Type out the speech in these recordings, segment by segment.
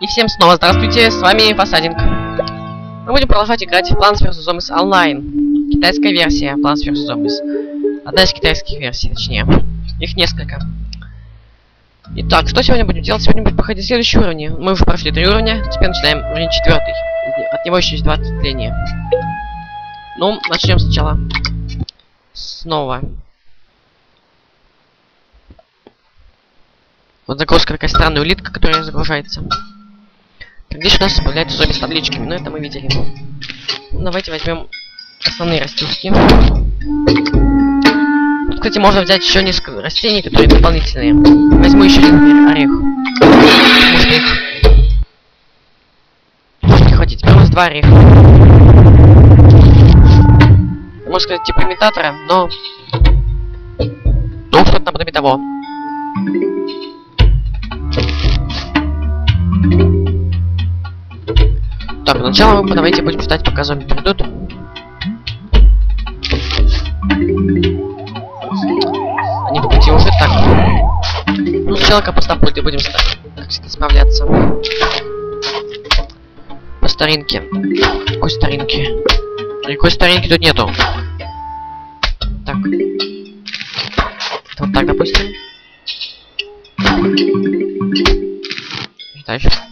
И всем снова здравствуйте, с вами Фасадинг. Мы будем продолжать играть в Plants vs Zombies Online. Китайская версия Plants vs Zombies. Одна из китайских версий, точнее. Их несколько. Итак, что сегодня будем делать? Сегодня будем проходить следующий уровень. Мы уже прошли три уровня, теперь начинаем уровень четвертый. От него еще есть два ответвления. Ну, начнем сначала. Снова. Вот загрузка такая странная улитка, которая загружается. Здесь у нас появляются зомби с табличками, но это мы видели. Давайте возьмем основные растюшки. Кстати, можно взять еще несколько растений, которые дополнительные. Возьму еще один орех. Может их... Может не хватить. Теперь у нас два ореха. Можно сказать, типа имитатора, но... Ну, что-то наподобие того. Так, сначала мы давайте будем ждать, пока зомби придут. Они по пути уже так. Ну, сначала как просто пульты будем как всегда справляться. По старинке. Какой старинки? Никакой старинки тут нету. Так. Вот так, допустим. Дальше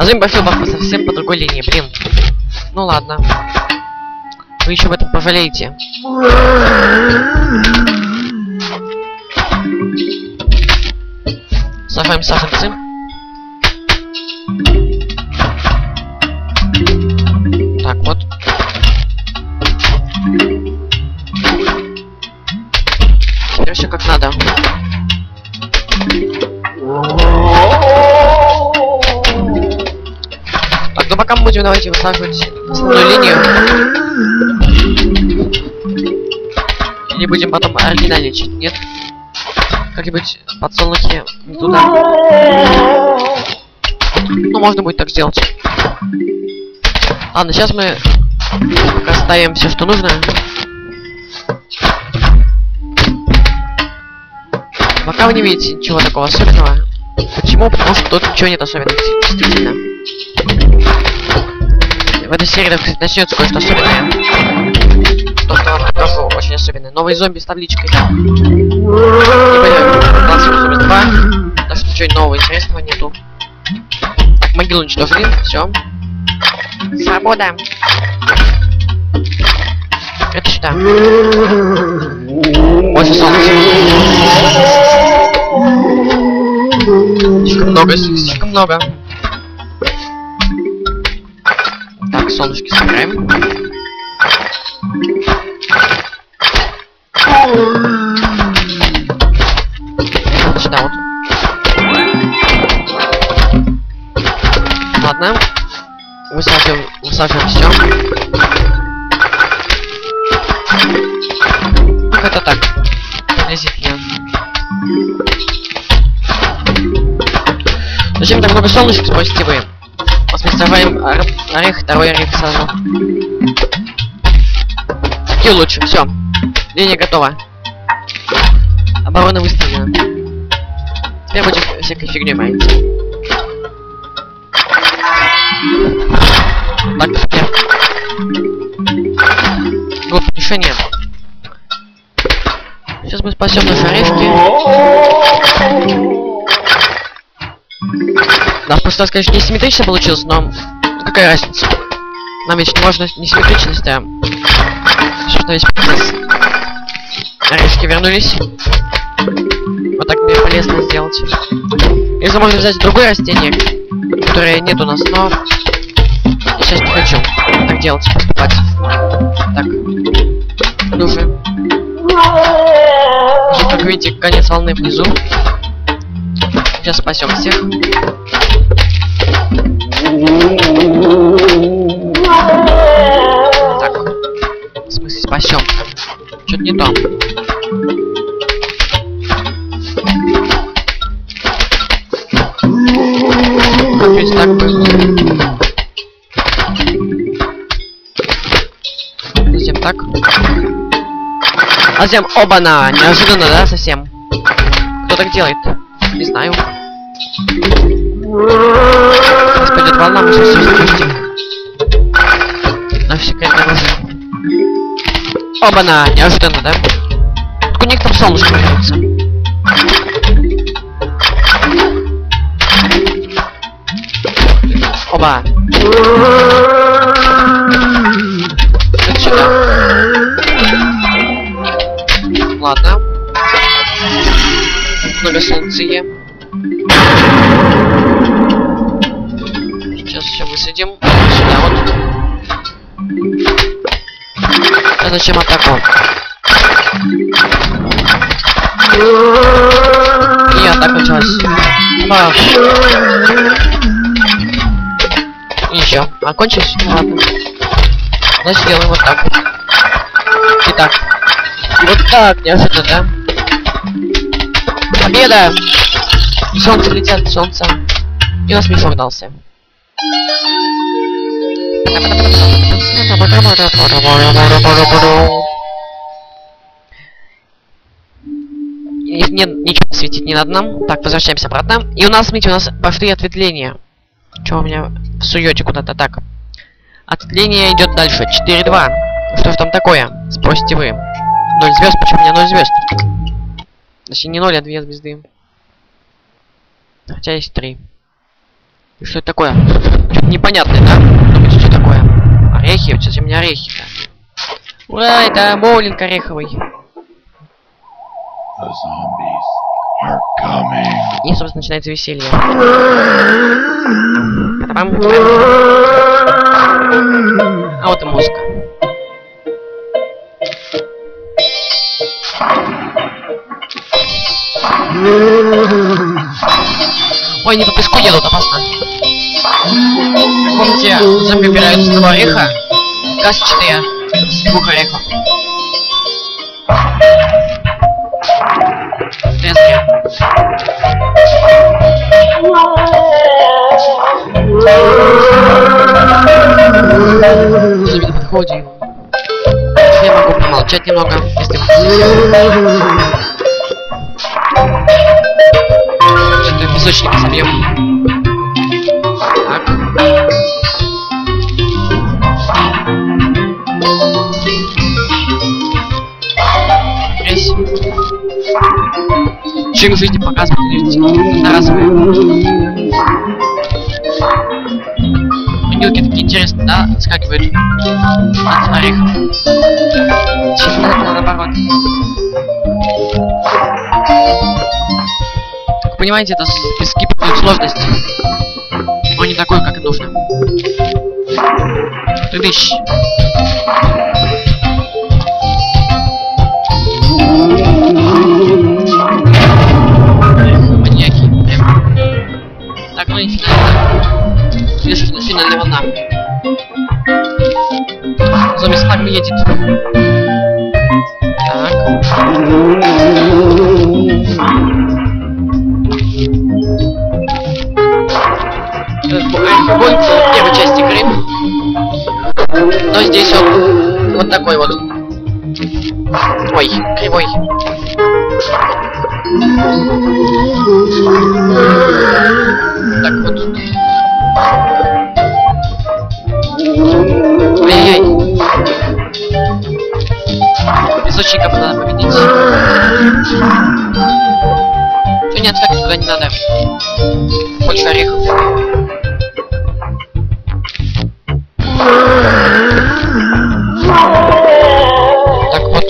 А зомби пошел по совсем по другой линии, блин. Ну ладно. Вы еще об этом пожалеете. Сажаем саженцы. Будем давайте высаживать основную линию. Или будем потом оригинальничать, нет? Как-нибудь подсолнухи не туда. Ну, можно будет так сделать. Ладно, сейчас мы пока ставим все, что нужно. Пока вы не видите ничего такого особенного. Почему? Потому что тут ничего нет особенного, действительно. В этой серии, кстати, начнется кое-что особенное. То, что вам покажу, очень особенное. Новый зомби с табличкой. Не понимаю, зомби 2. Так что ничего нового интересного нету. Так, могилу уничтожили, все. Свобода. Это сюда. Больше солнца. Слишком много, слишком много. Так, солнышки собираем. Сюда вот. Ладно. Высаживаем, высаживаем все. Это так. Приблизительно. Зачем так много солнышек, спросите вы? Посместоваем орех, второй орех сразу. Скилл лучше, все. Линия готова. Оборона выставлена. Теперь будем всякой фигней маять. Так, теперь. Глупое решение. Сейчас мы спасем наши орешки. В прошлый раз, конечно, не симметрично получилось, но какая разница? Нам ведь важно не симметричность, а что весь процесс. Орешки вернулись. Вот так мне полезно сделать. Если можно взять другое растение, которое нет у нас, но сейчас не хочу так делать, поступать. Так. Ну же. Как видите, конец волны внизу. Сейчас спасем всех. Так. В смысле спасем? Что-то не то. Ведь так было? Затем так. А затем оба-на! Неожиданно, да, совсем? Кто так делает? Не знаю. Сейчас пойдет волна, мы сейчас все запустим. На секретное оружие. Оба-на, неожиданно, да? Так у них там солнышко появится. Оба. Это. Ладно. Многословие. Сейчас все высадим. Сюда вот. А зачем атаку? И атака началась. Баш. Еще. Окончилось? Ну ладно. Значит делаем вот так. И так. И вот так, неожиданно, да? Победа! Солнце летят, солнце. И у нас миф дался. И Не, ничего светит ни над нам. Так, возвращаемся обратно. И у нас, смотрите, у нас пошли ответвления. Чего у меня суете куда-то так? Ответвление идет дальше. 4-2. Что же там такое? Спросите вы. 0 звезд, почему у меня 0 звезд? Точнее, не 0, а 2 звезды. Хотя есть 3. И что это такое? Что-то непонятное, да? Думаете, что такое? Орехи? Вот совсем не орехи, да. Ура, это боулинг ореховый. И, собственно, начинается веселье. А вот и музыка. Ой, не по песку едут, опасно. Помните, зомби убирают с одного ореха, 4 с двух орехов. Я зря. Зомби на подходе. Я могу помолчать немного, если вам Что-то песочника собьем. Чем жизни показывают одноразовые. Манилки такие интересные, да? Скакивают от орехов. Чего надо наоборот. Как понимаете, это с- пески придают сложность. Он не такой, как нужно. Тыдыщ. Лишь финальная волна. Зомби с нами едет. Так. Альфа-Бой в первой части игры. Но здесь он вот такой вот. Ой, кривой. Так вот. Туда не надо. Больше орехов. Так вот.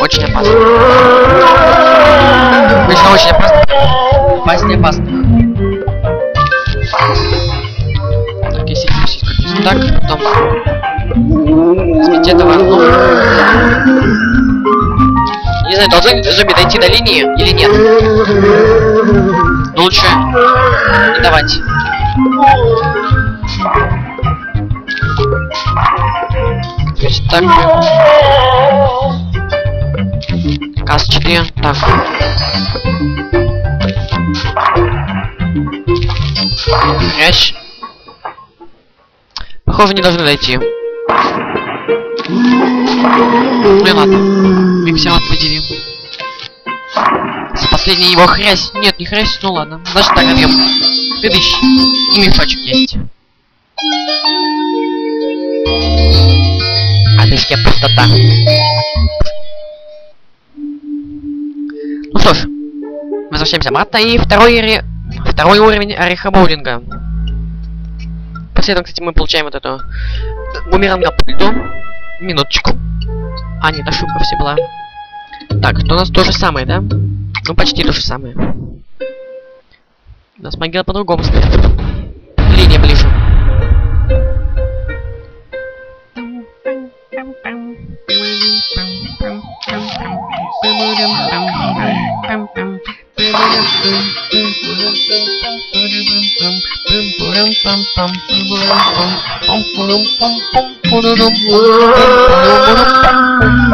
Очень опасно. Вышло очень опасно. Опаснее опасно. Так, если пустить как так, потом сменить этого, ну... Знаю, должны зомби дойти до линии или нет. Но лучше не давать. То есть так. 4. Так. Хрящ. Похоже, не должны дойти. Ну и ладно. Мы все победили. последняя его хрясь. Нет, не хрясь, ну ладно. Значит так, отъем. Следующий. И мифочек есть. Отличная пустота. Ну что ж, возвращаемся обратно. И второй, ре... второй уровень орехобоулинга. После этого, кстати, мы получаем вот эту бумеранга пульту. Минуточку. А, нет, ошибка все была. Так, то у нас то же самое, да? Ну, почти то же самое. У нас могила по-другому стоит. Линия ближе.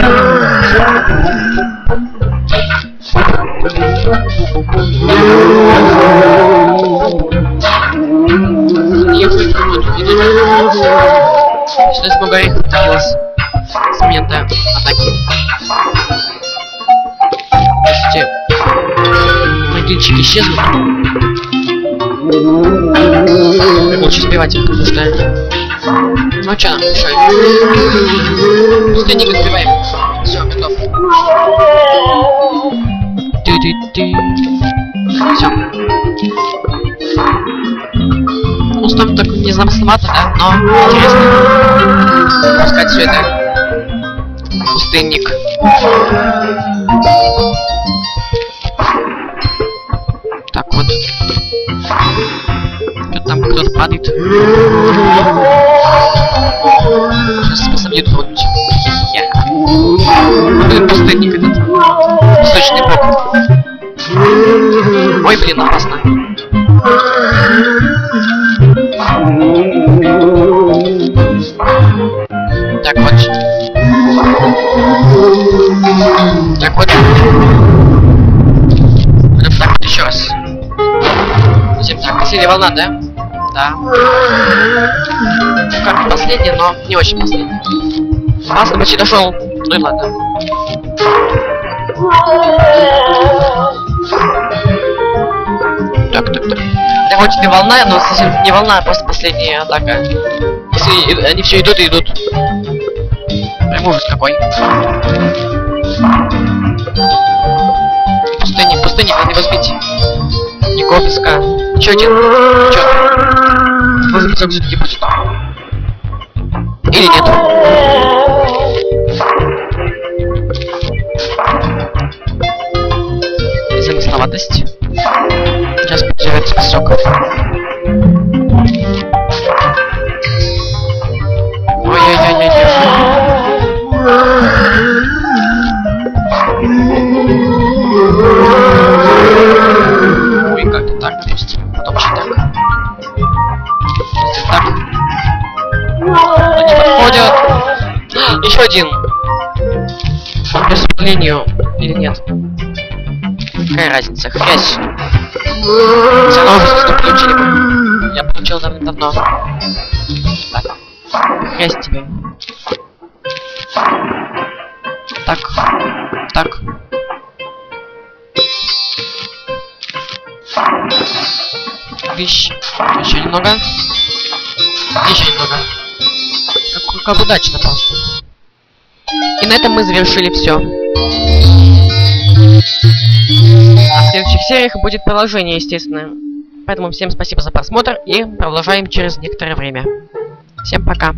Я Сейчас их пыталась с момента атаки. Слушайте, могильчики исчезнут. Лучше успевать, потому что... Ну чё нам мешает? Пустынник успеваем. Ты-ты-ты. Все. Устав так незамысловато, да? Но интересно. Пускать все это. Пустынник. Так вот. Тут там кто-то падает. Сейчас пособьют кого-нибудь. Хе-хе. Опасно. Так вот. Так вот. Ну, так вот еще раз. Затем так, сильная волна, да? Да. Как последняя, но не очень последняя. Опасно почти дошел. Ну и ладно. Хоть и волна, но совсем не волна, а просто последняя атака. Если они все идут и идут. Прям ужас какой. Пустынник, пустынник, надо его сбить. Никакого песка. Еще один. Че? Может быть, он все-таки будет. Или нет. Один. По или нет? Какая разница? Хрясь. Все получили. Я получил давно-давно. Так. Хрясь тебе. Так. Так. Вещь. Еще немного. Еще немного. Как, как удачно просто. И на этом мы завершили все. А в следующих сериях будет продолжение, естественно. Поэтому всем спасибо за просмотр и продолжаем через некоторое время. Всем пока.